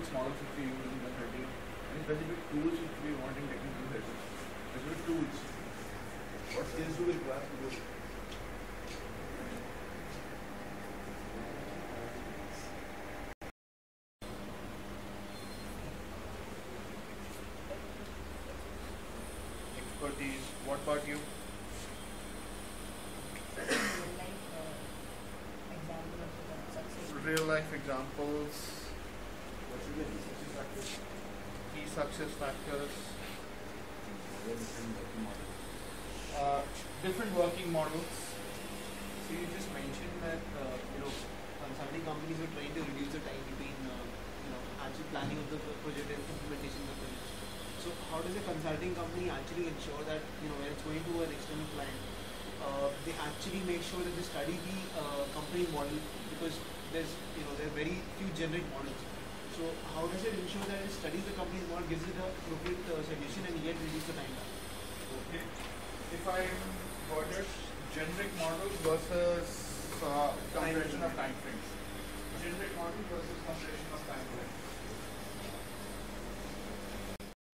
specific models which we use in consulting, any specific tools which we want in technical sessions. Specific tools. What skills do we require to do? Expertise. What about you? Real life uh, examples. What should be the success factors? Key success factors. Uh, different working models. So you just mentioned that uh, you know consulting companies are trying to reduce the time between uh, you know actual planning of the project and implementation of the project. So how does a consulting company actually ensure that you know when it's going to an external client, uh, they actually make sure that they study the uh, company model because there's you know there are very few generic models. So how does it ensure that it studies the company's model, gives it the appropriate uh, suggestion, and yet reduce the time? Okay. If I got it, generic models versus uh, compression of time frames. Generic model versus compression of